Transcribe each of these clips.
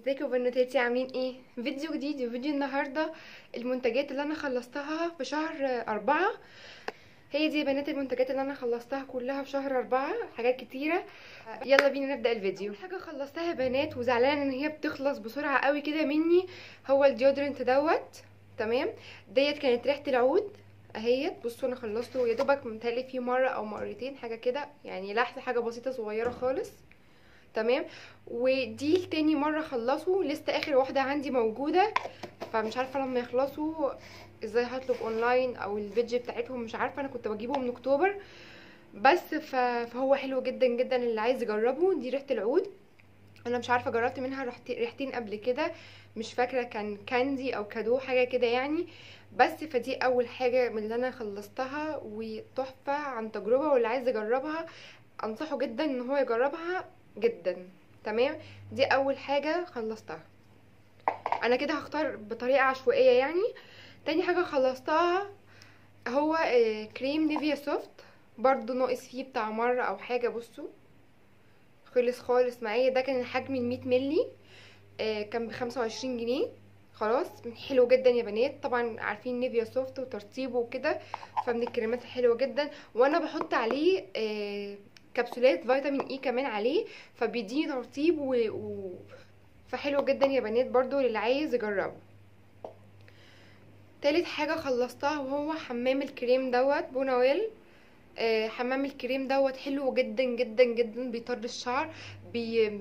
ازيكم بنوتاتي؟ عاملين إيه؟ فيديو جديد وفيديو النهارده. المنتجات اللي أنا خلصتها في شهر أربعة. هي دي يا بنات المنتجات اللي أنا خلصتها كلها في شهر أربعة. حاجات كتيرة. يلا بينا نبدأ الفيديو. حاجة خلصتها يا بنات وزعلانة إن هي بتخلص بسرعة قوي كده مني هو الديودرنت دوت. تمام؟ ديت كانت ريحة العود أهيت. بصوا أنا خلصته. يا دوبك متهيألي فيه مرة أو مرتين حاجة كده. يعني لحظة حاجة بسيطة صغيرة خالص. تمام؟ ودي تاني مرة خلصوا لسه آخر واحدة عندي موجودة فمش عارفة لما يخلصوا إزاي هطلب اونلاين أو الفيديو بتاعتهم مش عارفة. أنا كنت بجيبه من أكتوبر. بس. فهو حلو جدا جدا اللي عايز يجربه. دي ريحة العود. أنا مش عارفة جربت منها ريحت- ريحتين قبل كده. مش فاكرة كان candy أو كادو حاجة كده يعني. بس فدي أول حاجة من اللي أنا خلصتها وتحفة عن تجربة. واللي عايز يجربها أنصحه جدا إن هو يجربها. جدا. تمام؟ دي أول حاجة خلصتها. أنا كده هختار بطريقة عشوائية يعني. تاني حاجة خلصتها هو آه، كريم نيفيا Soft. برضو ناقص فيه بتاع مرة أو حاجة بصوا. خلص خالص معايا. ده كان الحجم المية ملي آه، كان بخمسة وعشرين جنيه. خلاص حلو جدا يا بنات. طبعا عارفين نيفيا Soft وترطيبه وكده فمن الكريمات الحلوة جدا. وأنا بحط عليه آه، كبسولات فيتامين E كمان عليه فبيديني ترطيب و... و... فحلو جدا يا بنات برضو للي عايز يجربه. تالت حاجة خلصتها وهو حمام الكريم دوت بونويل. آه حمام الكريم دوت حلو جدا جدا جدا بيطري الشعر بي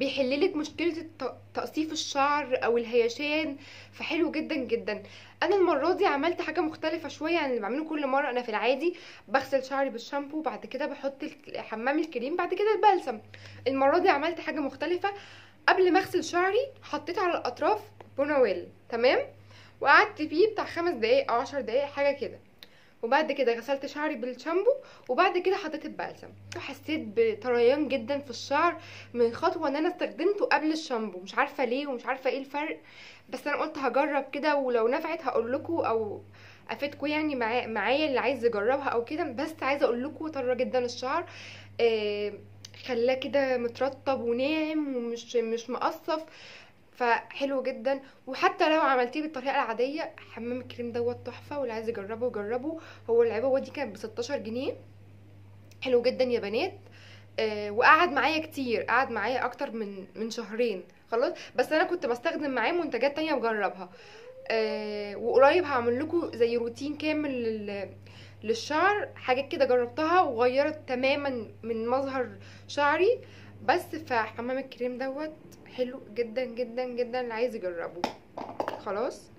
بيحل لك مشكلة الت- تقصيف الشعر أو الهيشان فحلو جدا جدا. أنا المرة دي عملت حاجة مختلفة شوية عن اللي بعمله كل مرة أنا في العادي. بغسل شعري بالشامبو بعد كده بحط حمام الكريم بعد كده البلسم. المرة دي عملت حاجة مختلفة. قبل ما أغسل شعري حطيت على الأطراف بونويل تمام؟ وقعدت فيه بتاع خمس دقايق أو عشر دقايق حاجة كده. وبعد كده غسلت شعري بالشامبو وبعد كده حطيت البلسم. وحسيت بطريان جدا في الشعر من خطوة إن أنا استخدمته قبل الشامبو. مش عارفة ليه ومش عارفة إيه الفرق بس أنا قلت هجرب كده ولو نفعت هقول لكم أو أفيدكم يعني معايا معايا اللي عايز يجربها أو كده. بس عايزة أقول لكم طرى جدا الشعر آه خلاه كده مترطب وناعم ومش مش مقصف. فحلو جدا. وحتى لو عملتيه بالطريقة العادية حمام الكريم دوت تحفة واللي عايز يجربه يجربه هو العبوه دي كانت ب 16 جنيه. حلو جدا يا بنات. آه وقعد معايا كتير قعد معايا أكتر من من شهرين. خلاص؟ بس أنا كنت بستخدم معاه منتجات تانية بجربها آه وقريب هعمل لكم زي روتين كامل لل للشعر. حاجات كده جربتها وغيرت تماما من مظهر شعري. بس فحمام الكريم دوت حلو جدا جدا جدا اللي عايز يجربه. خلاص؟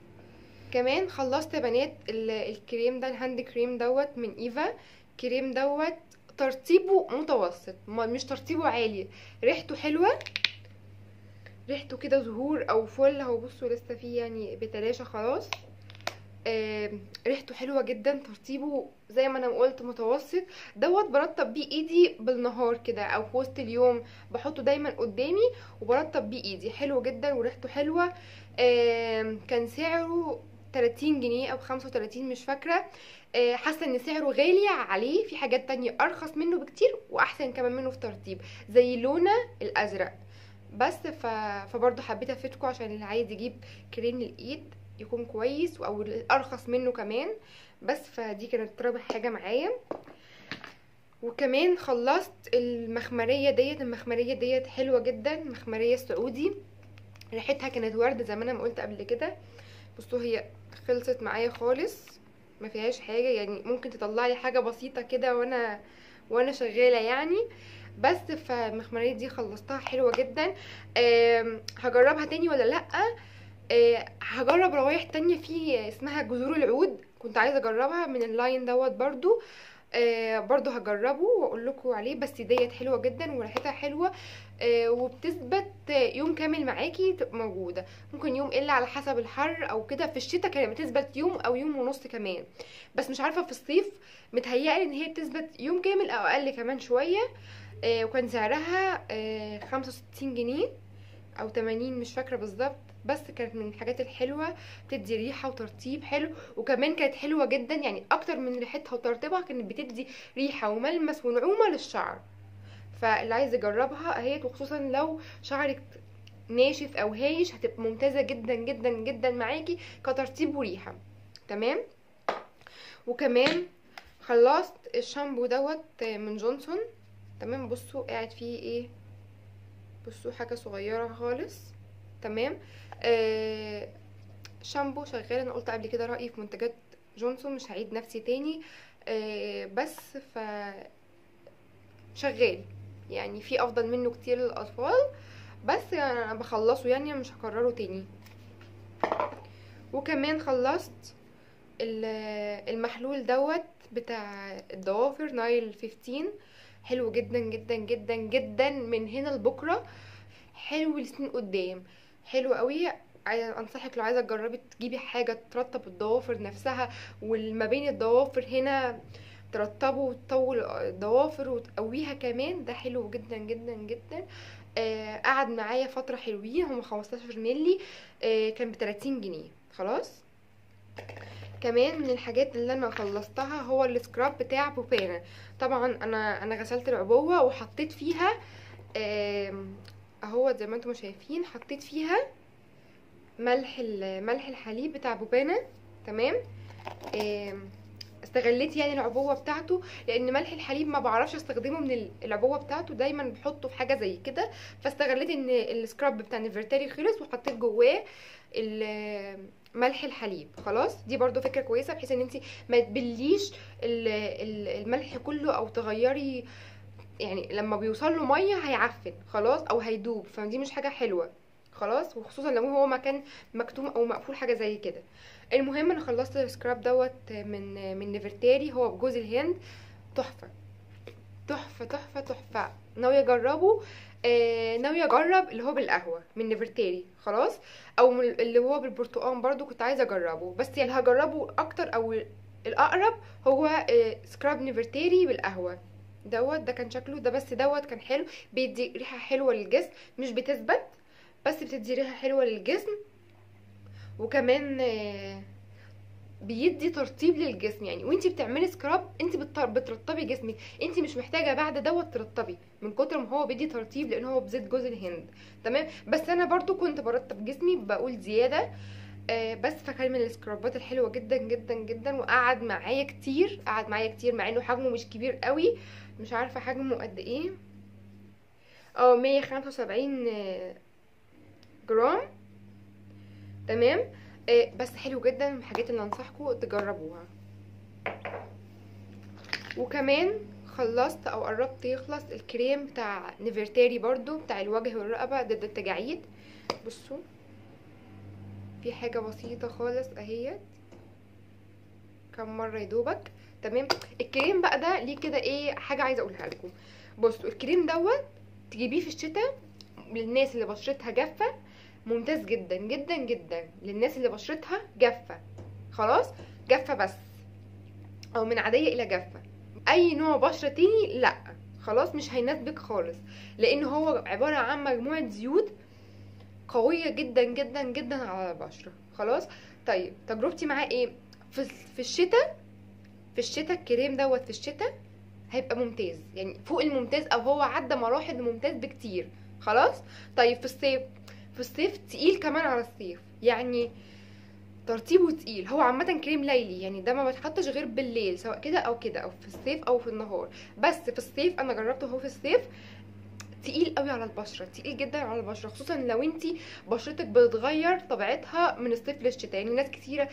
كمان خلصت يا بنات ال- الكريم ده ال hand cream دوت من إيفا. كريم دوت ترطيبه متوسط مش ترطيبه عالي. ريحته حلوة؟ ريحته كده زهور أو فل. اهو بصوا لسه فيه يعني بتلاشى خلاص. آم، ريحته حلوة جدا ترطيبه زي ما أنا قلت متوسط دوت برطب بيه ايدي بالنهار كده أو في وسط اليوم بحطه دايما قدامي وبرطب بيه ايدي. حلو جدا وريحته حلوة. كان سعره 30 جنيه أو 35 مش فاكرة. آه، حاسة إن سعره غالي عليه. في حاجات تانية أرخص منه بكتير وأحسن كمان منه في ترطيب زي لونا الأزرق. بس ف... فبرضه حبيت افيدكم عشان اللي عايز يجيب كريم للإيد يكون كويس أو الأرخص منه كمان. بس فدي كانت رابع حاجة معايا. وكمان خلصت المخمرية ديت. المخمرية ديت حلوة جدا. مخمرية سعودي. ريحتها كانت ورد زي ما أنا ما قلت قبل كده. بصوا هي خلصت معايا خالص. ما فيهاش حاجة. يعني ممكن تطلع لي حاجة بسيطة كده وأنا وأنا شغالة يعني. بس فالمخمرية دي خلصتها حلوة جدا. هجربها تاني ولا لأ؟ آه، هجرب روايح تانية في اسمها جذور العود. كنت عايزة أجربها من اللاين دوت برضو. آه برضو هجربه وأقول لكم عليه بس ديت حلوة جدا وريحتها حلوة. آه وبتثبت يوم كامل معاكي تبقى موجودة. ممكن يوم إلا على حسب الحر أو كده. في الشتاء كانت بتثبت يوم أو يوم ونص كمان. بس مش عارفة في الصيف متهيألي إن هي بتثبت يوم كامل أو أقل كمان شوية. آه وكان سعرها آه 65 جنيه أو 80 مش فاكرة بالظبط. بس كانت من الحاجات الحلوة بتدي ريحة وترطيب حلو وكمان كانت حلوة جدا يعني أكتر من ريحتها وترطيبها كانت بتدي ريحة وملمس ونعومة للشعر. فاللي عايز يجربها اهيت وخصوصا لو شعرك ناشف أو هايش هتبقى ممتازة جدا جدا جدا معاكي كترطيب وريحة. تمام؟ وكمان خلصت الشامبو دوت من جونسون. تمام؟ بصوا قاعد فيه إيه؟ بصوا حاجة صغيرة خالص. تمام؟ آه شامبو شغال. أنا قلت قبل كده رأيي في منتجات جونسون مش هعيد نفسي تاني. آه بس ف شغال. يعني في أفضل منه كتير للأطفال بس أنا بخلصه يعني مش هكرره تاني. وكمان خلصت المحلول دوت بتاع الضوافر نايل 15 حلو جدا جدا جدا جدا. من هنا لبكرة حلو لسنين قدام. حلو قوي. أنصحك لو عايزة تجربي تجيبي حاجة ترطب الضوافر نفسها والما بين الضوافر هنا ترطبه وتطول الضوافر وتقويها كمان. ده حلو جدا جدا جدا. آه قعد معايا فترة حلوين هم 15 ملي آه كان ب 30 جنيه. خلاص؟ كمان من الحاجات اللي أنا خلصتها هو السكراب بتاع بوبانا. طبعا أنا أنا غسلت العبوة وحطيت فيها اهو زي ما أنتم شايفين حطيت فيها ملح ملح الحليب بتاع بوبانا تمام؟ استغليت يعني العبوة بتاعته لأن ملح الحليب ما بعرفش أستخدمه من العبوة بتاعته دايما بحطه في حاجة زي كده. فاستغليت إن السكراب بتاع نيفرتاري خلص وحطيت جواه ملح الحليب. خلاص؟ دي برضو فكرة كويسة بحيث إن انت ما تبليش الملح كله أو تغيري يعني لما بيوصل له ميه هيعفن خلاص؟ أو هيدوب فدي مش حاجة حلوة خلاص؟ وخصوصا لو هو مكان مكتوم أو مقفول حاجة زي كده. المهم أنا خلصت ال scrub دوت من من نيفرتاري هو بجوز الهند. تحفة. تحفة تحفة تحفة. ناوية أجربه. آه ناوية أجرب اللي هو بالقهوة من نيفرتاري خلاص؟ أو اللي هو بالبرتقال برضو كنت عايزة أجربه. بس يعني هجربه أكتر أو الأقرب هو آه scrub نيفرتاري بالقهوة. دوت ده كان شكله ده بس دوت كان حلو بيدي ريحة حلوة للجسم مش بتثبت بس بتدي ريحة حلوة للجسم. وكمان آه بيدي ترطيب للجسم يعني. وانت بتعملي scrub انت بترطبي جسمك. انت مش محتاجة بعد دوت ترطبي. من كتر ما هو بيدي ترطيب لأن هو بزيت جوز الهند. تمام؟ بس أنا برضو كنت برطب جسمي بقول زيادة. آه بس فكان من السكرابات الحلوة جدا جدا جدا وقعد معايا كتير قعد معايا كتير مع إنه حجمه مش كبير قوي. مش عارفة حجمه قد إيه. آه 175 جرام. تمام؟ آه بس حلو جدا من الحاجات اللي انصحكم تجربوها. وكمان خلصت أو قربت يخلص الكريم بتاع نيفرتاري برضو بتاع الوجه والرقبة ضد التجاعيد. بصوا. في حاجة بسيطة خالص أهيت. كم مرة يدوبك تمام؟ الكريم بقى ده ليه كده إيه حاجة عايزة أقولها لكم. بصوا الكريم دوت تجيبيه في الشتاء للناس اللي بشرتها جافة. ممتاز جدا جدا جدا. للناس اللي بشرتها جافة. خلاص؟ جافة بس. أو من عادية إلى جافة. أي نوع بشرة تاني لأ. خلاص؟ مش هيناسبك خالص. لأن هو عبارة عن مجموعة زيوت قوية جدا جدا جدا على البشره خلاص؟ طيب تجربتي معاه إيه؟ في في الشتاء في الشتاء الكريم دوت في الشتاء هيبقى ممتاز. يعني فوق الممتاز أو هو عدى مراحل الممتاز بكتير. خلاص؟ طيب في الصيف في الصيف تقيل كمان على الصيف. يعني ترطيبه تقيل. هو عامة كريم ليلي يعني ده ما بتحطش غير بالليل سواء كده أو كده أو في الصيف أو في النهار. بس في الصيف أنا جربته هو في الصيف تقيل قوي على البشرة تقيل جدا على البشرة خصوصا لو انت بشرتك بتتغير طبيعتها من الصيف للشتاء. يعني ناس كتيرة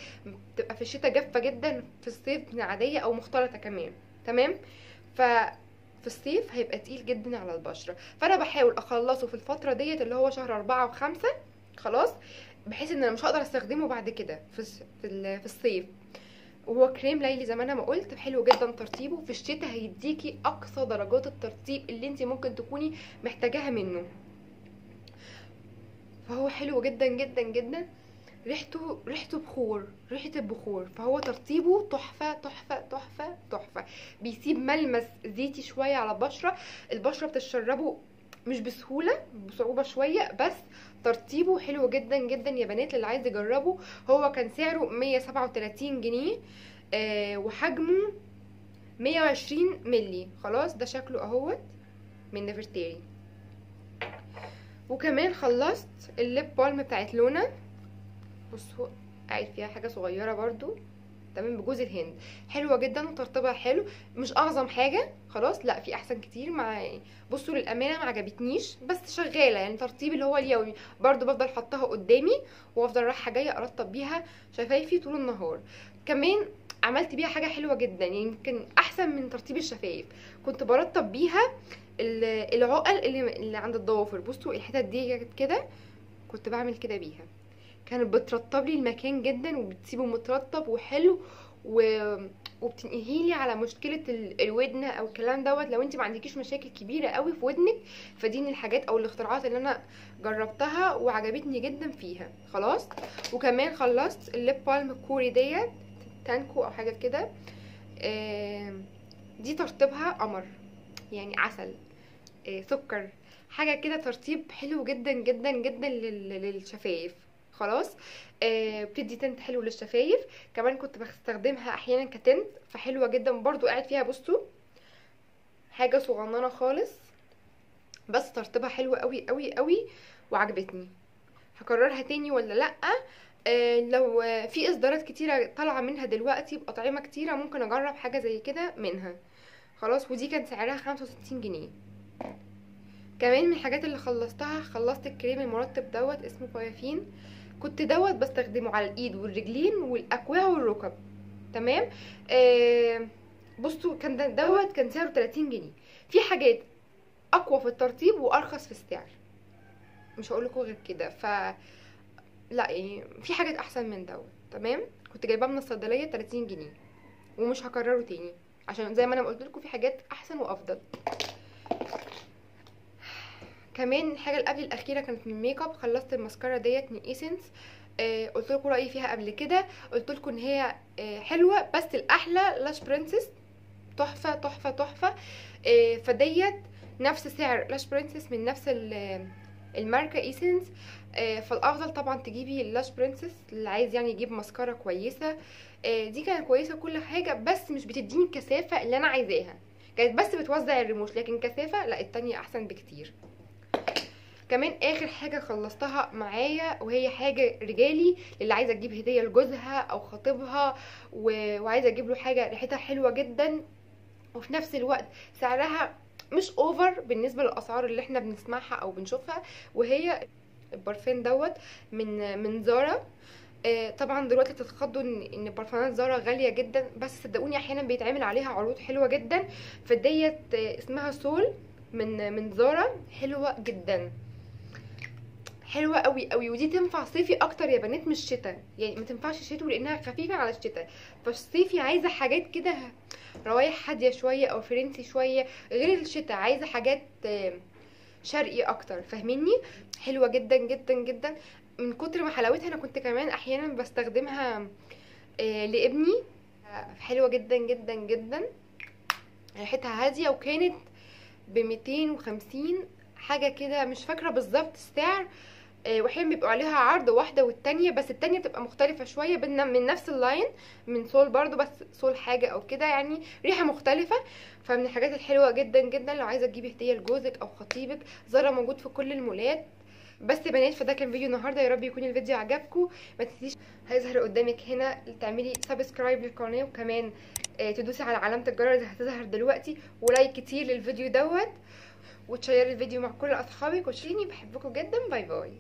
بتبقى في الشتاء جافة جدا في الصيف عادية أو مختلطة كمان تمام؟ ف في الصيف هيبقى تقيل جدا على البشرة. فأنا بحاول أخلصه في الفترة ديت اللي هو شهر أربعة وخمسة خلاص بحيث إن أنا مش هقدر أستخدمه بعد كده في في الصيف. وهو كريم ليلي زي ما أنا ما قلت حلو جدا ترطيبه في الشتاء هيديكي أقصى درجات الترطيب اللي انت ممكن تكوني محتاجاها منه. فهو حلو جدا جدا جدا. ريحته ريحته بخور ريحة البخور. فهو ترطيبه تحفة تحفة تحفة تحفة. بيسيب ملمس زيتي شوية على البشرة. البشرة بتشربه مش بسهولة بصعوبة شوية بس ترطيبه حلو جدا جدا يا بنات اللي عايز يجربه. هو كان سعره 137 جنيه آه وحجمه 120 ملي خلاص ده شكله أهوت من نيفرتاري وكمان خلصت الليب بالم بتاعت لونا. بصوا قاعد فيها حاجة صغيرة برضو. تمام بجوز الهند. حلوة جدا وترطيبها حلو. مش أعظم حاجة خلاص لا في أحسن كتير. مع بصوا للأمانة ما عجبتنيش بس شغالة يعني ترطيب اللي هو اليومي. برضو بفضل حطها قدامي وأفضل رايحة جاية أرطب بيها شفايفي طول النهار. كمان عملت بيها حاجة حلوة جدا يعني يمكن أحسن من ترطيب الشفايف. كنت برطب بيها ال- العقل اللي عند الضوافر. بصوا الحتت دي كده كنت بعمل كده بيها. كانت بترطب لي المكان جدا وبتسيبه مترطب وحلو و... وبتنقهي لي على مشكلة ال- الودن أو الكلام دوت. لو انت ما عندكيش مشاكل كبيرة قوي في ودنك فدي من الحاجات أو الاختراعات اللي أنا جربتها وعجبتني جدا فيها. خلاص؟ وكمان خلصت ال lip balm الكوري ديت تانكو أو حاجة كده. دي ترطيبها قمر يعني عسل آه، سكر حاجة كده ترطيب حلو جدا جدا جدا لل- للشفايف خلاص. آه بتدي tint حلو للشفايف. كمان كنت بستخدمها أحيانا ك tint فحلوة جدا برضو. قاعد فيها بصوا حاجة صغننة خالص بس ترطيبها حلو قوي قوي قوي وعجبتني. هكررها تاني ولا لأ؟ آه لو في إصدارات كتيرة طالعة منها دلوقتي باطعمه كتيرة ممكن أجرب حاجة زي كده منها. خلاص ودي كان سعرها 65 جنيه. كمان من الحاجات اللي خلصتها خلصت الكريم المرطب دوت اسمه بيافين كنت دوت بستخدمه على الإيد والرجلين والأكواع والركب تمام؟ آه بصوا كان دوت كان سعره 30 جنيه. في حاجات أقوى في الترطيب وأرخص في السعر. مش هقول لكم غير كده. ف لا يعني في حاجات أحسن من دوت تمام؟ كنت جايباه من الصيدلية 30 جنيه ومش هكرره تاني. عشان زي ما أنا قلت لكم في حاجات أحسن وأفضل. كمان الحاجة اللي قبل الأخيرة كانت من ميك اب خلصت الماسكارا ديت من Essence آه قلت لكم رأيي فيها قبل كده. قلت لكم إن هي آه حلوة بس الأحلى Lash Princess تحفة تحفة تحفة. آه فديت نفس سعر Lash Princess من نفس ال- الماركة Essence آه فالأفضل طبعا تجيبي ال Lash Princess اللي عايز يعني يجيب ماسكارا كويسة. آه دي كانت كويسة كل حاجة بس مش بتديني الكثافة اللي أنا عايزاها. كانت بس بتوزع الرموش لكن كثافة لا التانية أحسن بكتير. كمان آخر حاجة خلصتها معايا وهي حاجة رجالي اللي عايزة تجيب هدية لجوزها أو خطيبها و... وعايزة أجيب له حاجة ريحتها حلوة جدا. وفي نفس الوقت سعرها مش اوفر بالنسبة للأسعار اللي إحنا بنسمعها أو بنشوفها وهي البرفان دوت من من زارا. آه، طبعا دلوقتي تتخضوا ان إن برفانات زارا غالية جدا بس صدقوني أحيانا بيتعمل عليها عروض حلوة جدا. فديت آه، اسمها سول من من زارا حلوة جدا. حلوة قوي قوي. ودي تنفع صيفي أكتر يا بنات مش شتاء. يعني ما تنفعش شتوي لأنها خفيفة على الشتاء. فالصيفي عايزة حاجات كده روايح هادية شوية أو فرنسي شوية. غير الشتاء عايزة حاجات شرقي أكتر. فاهميني؟ حلوة جدا جدا جدا. من كتر ما حلاوتها أنا كنت كمان أحيانا بستخدمها لابني. حلوة جدا جدا جدا. ريحتها هادية وكانت ب 250 حاجة كده مش فاكرة بالظبط السعر. واحيانا بيبقوا عليها عرض واحدة والتانية بس التانية بتبقى مختلفة شوية من نفس اللاين من سول برضو بس سول حاجة أو كده يعني ريحة مختلفة. فمن الحاجات الحلوة جدا جدا لو عايزة تجيبي هدية لجوزك أو خطيبك زارا موجود في كل المولات. بس بنات فده كان فيديو النهارده يا رب يكون الفيديو عجبكم. ما تنسيش هيظهر قدامك هنا تعملي subscribe للقناة وكمان آه، تدوسي على علامة الجرس اللي هتظهر دلوقتي و like كتير للفيديو دوت. وتشيري الفيديو مع كل أصحابك وتشيريني بحبكم جدا. باي باي.